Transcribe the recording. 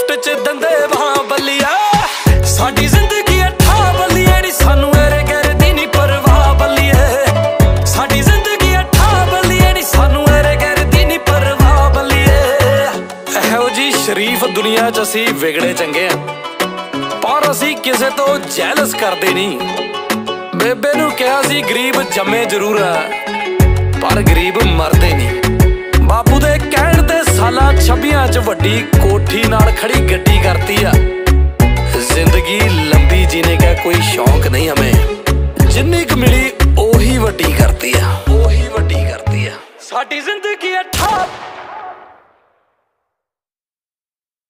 ਉਹਨੂੰ ਚ ਦੰਦੇ ਬਾਹ ਬੱਲੀਆ। ਸਾਡੀ ਜ਼ਿੰਦਗੀ ਅੱਠਾ ਬੱਲੀਏ ਨੀ, ਸਾਨੂੰ ਇਹਰੇ ਗੈਰੇ ਦੀ ਨਹੀਂ ਪਰਵਾਹ ਬੱਲੀਏ। ਸਾਡੀ ਜ਼ਿੰਦਗੀ ਅੱਠਾ ਬੱਲੀਏ ਨੀ, ਸਾਨੂੰ ਇਹਰੇ ਗੈਰੇ ਦੀ ਨਹੀਂ ਪਰਵਾਹ ਬੱਲੀਏ। ਇਹੋ ਜੀ ਸ਼ਰੀਫ ਦੁਨੀਆ 'ਚ ਅਸੀਂ ਵਿਗੜੇ ਚੰਗੇ ਆ। ਪਰ ਅਸੀਂ ਕਿਸੇ ਤੋਂ ਜੈਲਸ ਕਰਦੇ ਨਹੀਂ ਬੇਬੇ ਨੂੰ ਕਿਹਾ ਸੀ, ਗਰੀਬ ਜੰਮੇ ਜ਼ਰੂਰ ਆ, ਪਰ ਗਰੀਬ ਮਰਦੇ ਸਾਲਾਂ 'ਚ ਵੱਡੀ ਕੋਠੀ ਨਾਲ ਖੜੀ ਗੱਡੀ ਕਰਤੀ ਆ। ਜ਼ਿੰਦਗੀ ਲੰਬੀ ਜੀਨੇ ਦਾ ਕੋਈ ਸ਼ੌਂਕ ਨਹੀਂ ਹਮੇ। ਜਿੰਨੀ ਕੁ ਮਿਲੀ ਉਹੀ ਵੱਡੀ ਕਰਤੀ ਆ। ਉਹੀ ਵੱਡੀ ਕਰਤੀ ਆ। ਸਾਡੀ ਜ਼ਿੰਦਗੀ ਅੱਠਾ